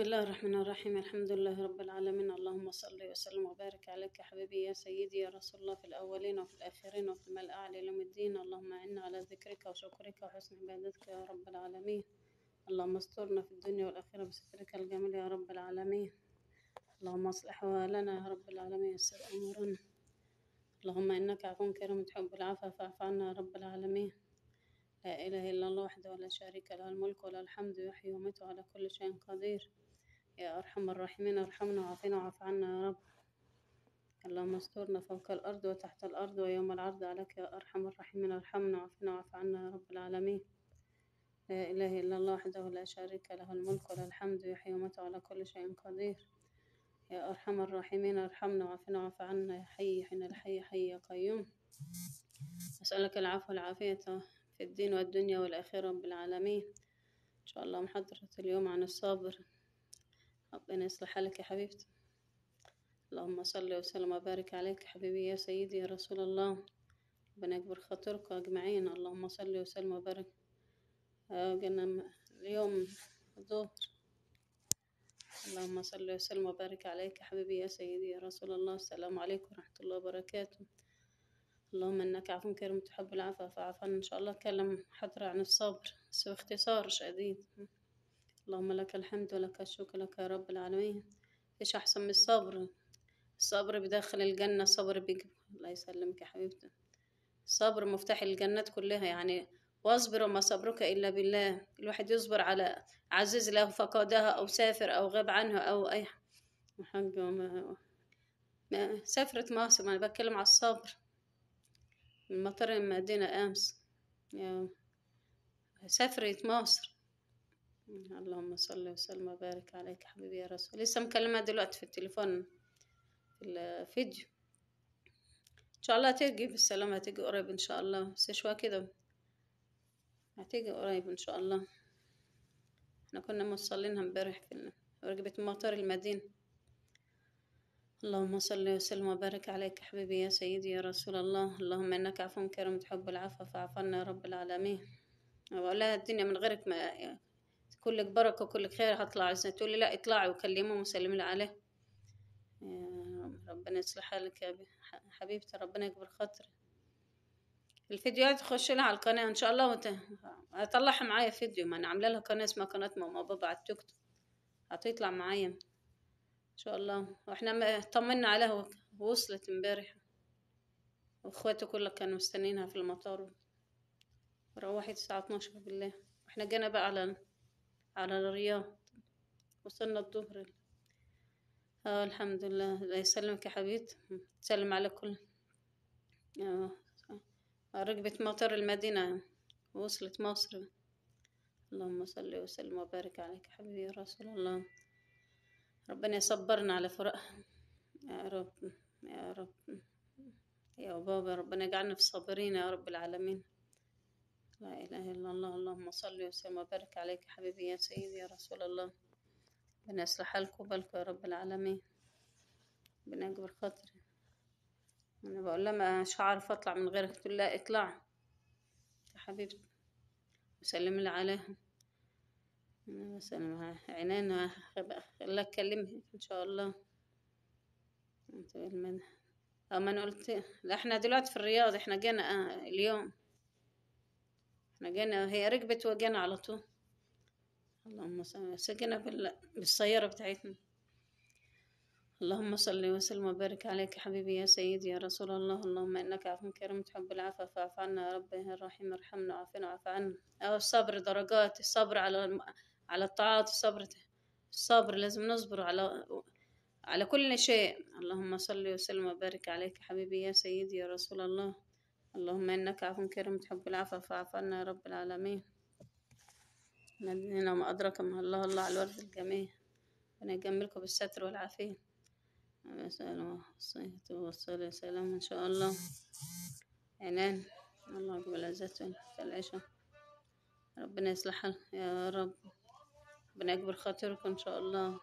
بسم الله الرحمن الرحيم. الحمد لله رب العالمين. اللهم صل وسلم وبارك عليك يا حبيبي يا سيدي يا رسول الله في الأولين وفي الآخرين وفي الملأ الأعلى يوم الدين. اللهم أعنا على ذكرك وشكرك وحسن عبادتك يا رب العالمين. اللهم استرنا في الدنيا والآخرة بسترك الجميل يا رب العالمين. اللهم اصلح أحوالنا يا رب العالمين. يسر أمورنا. اللهم إنك عفو كريم تحب العفو فاعف عنا يا رب العالمين. لا إله إلا الله وحده ولا شريك له الملك وله الحمد يحيي ويميت على كل شيء قدير. يا أرحم الراحمين ارحمنا وعافنا وعف عنا يا رب. اللهم استرنا فوق الأرض وتحت الأرض ويوم العرض عليك يا أرحم الراحمين ارحمنا وعافنا وعف عنا يا رب العالمين. لا إله إلا الله وحده لا شريك له الملك وله الحمد يحيي ويميت على كل شيء قدير. يا أرحم الراحمين ارحمنا وعافنا وعف عنا يا حي حين الحي حي يا قيوم. أسألك العفو والعافية في الدين والدنيا والآخرة رب العالمين. إن شاء الله محاضرة اليوم عن الصابر ربنا يصلح حالك يا حبيبتي. اللهم صل وسلم وبارك عليك حبيبي يا سيدي يا رسول الله. ربنا يكبر خاطركم أجمعين اللهم صل وسلم وبارك. آه، قلنا اليوم الظهر. اللهم صل وسلم وبارك عليك يا حبيبي يا سيدي يا رسول الله. السلام عليكم ورحمة الله وبركاته. اللهم إنك عفو كريم تحب العفو فاعف عنا إن شاء الله. أتكلم حضرة عن الصبر. بس باختصار شديد. اللهم لك الحمد ولك الشكر لك يا رب العالمين. مفيش أحسن من الصبر؟ الصبر بداخل الجنة الصبر بيجي الله يسلمك يا حبيبتي. الصبر مفتاح الجنات كلها يعني. واصبر وما صبرك إلا بالله. الواحد يصبر على عزيز له فقدها أو سافر أو غاب عنه أو أي حاجة. ما سافرت مصر ما أنا بتكلم على الصبر. من مطار المدينة أمس. يا سافرت مصر. اللهم صل وسلم وبارك عليك حبيبي يا رسول. لسه مكلمة دلوقتي في التليفون في الفيديو إن شاء الله هتيجي بالسلامة هتيجي قريب إن شاء الله. بس شوية كده. هتيجي قريب إن شاء الله. إحنا كنا موصلينها امبارح في ركبت مطار المدينة. اللهم صل وسلم وبارك عليك حبيبي يا سيدي يا رسول الله. اللهم إنك عفو كريم تحب العفو فاعف عنا يا رب العالمين. بقول الدنيا من غيرك ما كلك بركة وكلك خير هطلع زي تقولي لا اطلعي وكلمهم وسلمي لي عليه. ربنا يصلح حالك يا حبيبتي ربنا يكبر خاطري الفيديوهات تخش لها على القناة إن شاء الله وت... هطلعها معايا فيديو. ما أنا عاملة لها قناة اسمها قناة ماما بابا على التيك توك. هتطلع معايا إن شاء الله. وإحنا م- طمنا عليها و- ووصلت امبارح. وإخواتي كلها كانوا مستنينها في المطار. روحت الساعة 12 بالله وإحنا جينا بقى على على الرياض. وصلنا الظهر. آه الحمد لله. الله يسلمك يا حبيبتي تسلم على كل. آه. ركبت مطار المدينة. وصلت مصر. اللهم صل وسلم وبارك عليك حبيبي يا رسول الله. ربنا يصبرنا على فراقها يا رب. يا رب. يا بابا ربنا يجعلنا في الصابرين يا رب العالمين. لا إله إلا الله اللهم صل وسلم وبارك عليك حبيبي يا سيدي يا رسول الله. ربنا يصلح حالكم وبالكم يا رب العالمين. ربنا يكبر خاطري. أنا بقول لها مش هعرف أطلع من غيرك تقول لا اطلع يا حبيبتي وسلم لي عليها بسلم عينينا خليها تكلمها إن شاء الله. أما أنا قلت لا إحنا دلوقتي في الرياض إحنا جينا آه اليوم. جينا هي ركبت وجينا على طول. اللهم صل بال... بالسيارة بتاعتنا. اللهم صل وسلم وبارك عليك حبيبي يا سيدي يا رسول الله. اللهم إنك عفو كريم تحب العفو فاعف عنا يا رب الرحيم ارحمنا وعافنا وعف عنا. أو الصبر درجات الصبر على. على الطاعات الصبر الصبر لازم نصبر على على كل شيء. اللهم صل وسلم وبارك عليك حبيبي يا سيدي يا رسول الله. اللهم إنك عفو كريم تحب العفو فاعف عنا يا رب العالمين. نبينا ما أدرك ما الله الله على الورد الجميل. ربنا يجملكم بالستر والعافية. والصلاة والسلام إن شاء الله. عنان الله يقبل عزته العشاء ربنا يصلح حال يا رب. ربنا يكبر خاطركم إن شاء الله.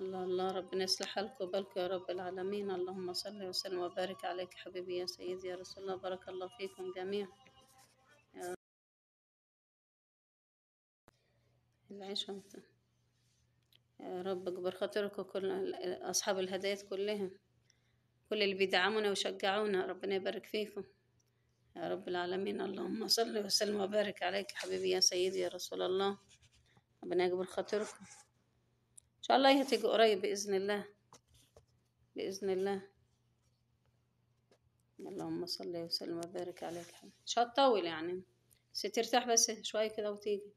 الله الله ربنا يصلح حالكم وبالكم يا رب العالمين. اللهم صل وسلم وبارك عليك حبيبي يا سيدي يا رسول الله. بارك الله فيكم جميعا. يا العشاء يا رب اكبر خاطرك وكل ال- أصحاب الهدايات كلهم. كل اللي بيدعمونا ويشجعونا ربنا يبارك فيكم. يا رب العالمين. اللهم صل وسلم وبارك عليك حبيبي يا سيدي يا رسول الله. ربنا يكبر خاطركم. شاء الله هتيجي قريب بإذن الله. بإذن الله. اللهم صل وسلم وبارك عليك مش هتطول يعني. بس ترتاح بس شوية كده وتيجي.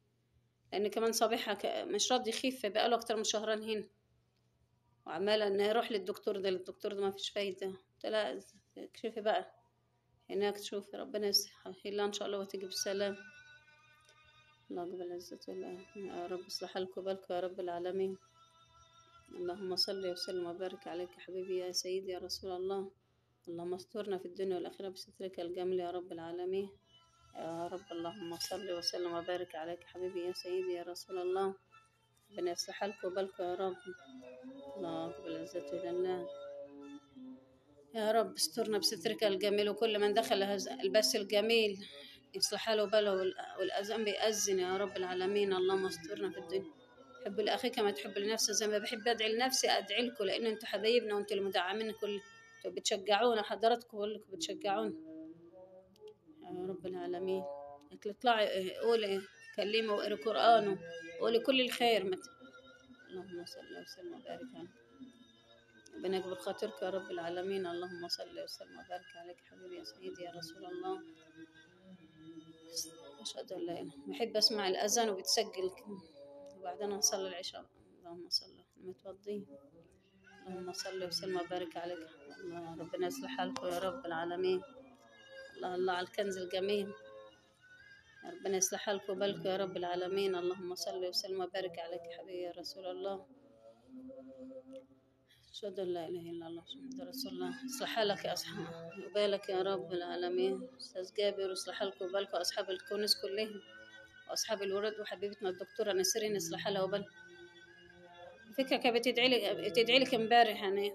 لأن كمان صبيحة ك- مش راضي يخف بقاله أكتر من شهرين هنا. وعمالة إن أروح للدكتور ده للدكتور ده ما فيش فايدة. قلت لها اكشفي بقى. هناك تشوفي ربنا يسهلها إن شاء الله وتيجي بالسلام. الله أقبل عزة الله. يا رب اصلح لكم بالكم يا رب العالمين. اللهم صل وسلم وبارك عليك حبيبي يا سيدي يا رسول الله. اللهم استرنا في الدنيا والآخرة بسترك الجمل يا رب العالمين. يا رب اللهم صل وسلم وبارك عليك حبيبي يا سيدي يا رسول الله. ربنا يصلح لكم بالكم يا رب. الله أقبل عزة الله يا رب استرنا بسترك الجميل وكل من دخل هذا البث الجميل. يصلح له باله وال- والأذان بيأذن يا رب العالمين. اللهم استرنا في الدنيا. حب لأخيك كما تحب لنفسك. زي ما بحب أدعي لنفسي أدعي لكم لأن أنتوا حبايبنا وأنتوا المدعمين كل أنتوا بتشجعونا حضراتكم كلكم بتشجعونا يا رب العالمين. اطلعي قولي كلمي وقري قرآن وقولي كل الخير. مت... اللهم صل وسلم وبارك عليك ربنا يكبر خاطرك يا رب العالمين. اللهم صل وسلم وبارك عليك حبيبي يا سيدي يا رسول الله. أشهد أن لا إله بحب أسمع الأذان وبتسجل. وبعدين أصلي العشاء. اللهم صل متوضين اللهم صل وسلم وبارك عليك. الله ربنا يصلح حالكم يا رب العالمين. الله الله على الكنز الجميل. ربنا يصلح حالكم وبالكم يا رب العالمين. اللهم صل وسلم وبارك عليك حبيبي يا رسول الله. أشهد أن لا إله إلا الله محمد رسول الله. اصلح حالك يا أصحاب وبالك يا رب العالمين. أستاذ جابر واصلح حالكم وبالكم أصحاب الكونس كلهم. وأصحاب الورد وحبيبتنا الدكتورة نسرين اصلح حالها وبالها الفكرة كانت بتدعي لي بتدعي لك امبارح يعني.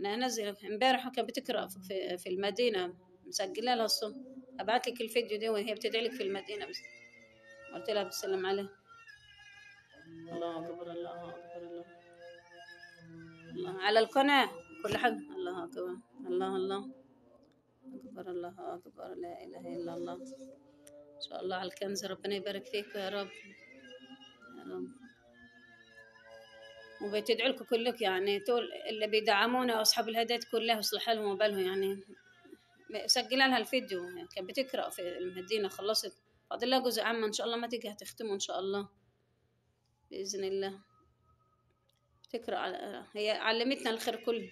أنا هنزل امبارح كانت بتقرأ في, في المدينة. مسجلة لها الصوت أبعت لك الفيديو ده وهي بتدعي لك في المدينة بس. قلت لها بسلم عليه الله أكبر الله أكبر الله. الله على القناة. كل حاجة. الله أكبر الله الله. أكبر الله أكبر. لا إله إلا الله. إن شاء الله على الكنز. ربنا يبارك فيك يا رب. يا رب. وبتدعي لكم كلك يعني طول اللي بيدعمونا وأصحاب الهدايات كلها يصلح لهم وبالهم يعني. سجل لها الفيديو. يعني كانت بتقرأ في المدينة خلصت. فاضل لها جزء عامه إن شاء الله ما تيجي هتختمه إن شاء الله. بإذن الله. تقرأ على هي علمتنا الخير كله.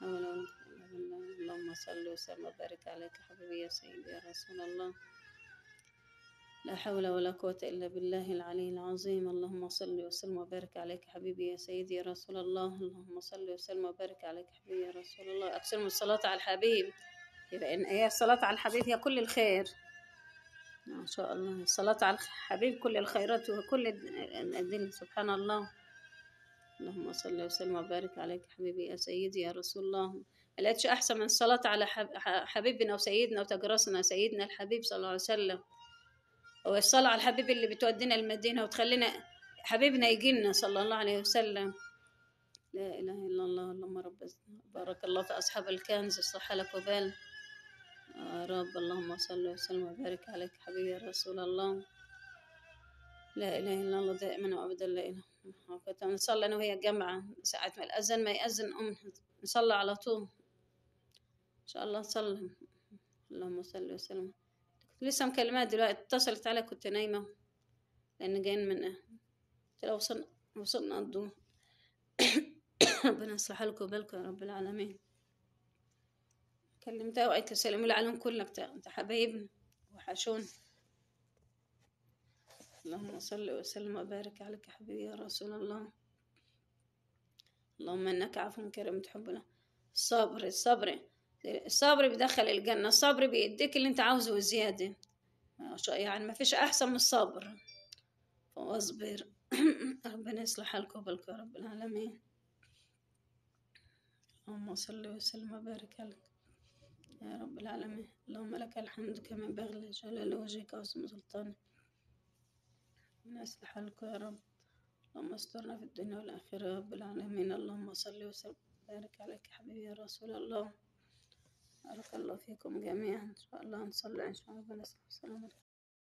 حول ولا قوة إلا بالله. اللهم صل وسلم وبارك عليك حبيبي يا سيدي يا رسول الله. لا حول ولا قوة إلا بالله العلي العظيم. اللهم صل وسلم وبارك عليك حبيبي يا سيدي يا رسول الله. اللهم صل وسلم وبارك عليك حبيبي يا رسول الله. أكثر من الصلاة على الحبيب. يبقى إن هي الصلاة على الحبيب هي كل الخير. ما شاء الله. الصلاة على الحبيب كل الخيرات وكل الدين. سبحان الله. اللهم صل وسلم وبارك عليك حبيبي يا سيدي يا رسول الله. لقيتش أحسن من الصلاة على حب- حبيبنا وسيدنا وتجرسنا سيدنا الحبيب صلى الله عليه وسلم. والصلاة على الحبيب اللي بتودينا المدينة وتخلينا حبيبنا يجينا صلى الله عليه وسلم. لا إله إلا الله اللهم رب بارك الله في أصحاب الكنز الصحة لك وبال. يا رب اللهم صل وسلم وبارك عليك حبيبي يا رسول الله. لا إله إلا الله دائما وأبدا لا إله كنت نصلي أنا وهي الجامعة ساعة ما الأذان ما يأذن أم نصلي على طول. إن شاء الله نصلي. اللهم صل وسلم. لسه مكلمات دلوقتي اتصلت علي كنت نايمة لأن جايين من قلت لها وصلنا وصلنا الضوء ربنا يصلح لكم بالكم يا رب العالمين. كلمتها وقالت لي سلموا لي عليهم كلك انت حبايبنا وحشون اللهم صل وسلم وبارك عليك يا حبيبي يا رسول الله. اللهم إنك عفو كريم تحبنا. الصبر الصبر الصبر بيدخل الجنة الصبر بيديك اللي انت عاوزه وزيادة يعني ما فيش أحسن من الصبر. واصبر ربنا يصلح وبالكم يا رب العالمين. اللهم صل وسلم وبارك عليك يا رب العالمين. اللهم لك الحمد كما ينبغي لجلال وجهك وعظيم سلطانك. ربنا يصلح يا رب. اللهم استرنا في الدنيا والآخرة يا رب العالمين. اللهم صل وسلم وبارك عليك حبيبي يا رسول الله. بارك الله فيكم جميعا. إن شاء الله نصلي إن شاء الله السلام عليكم.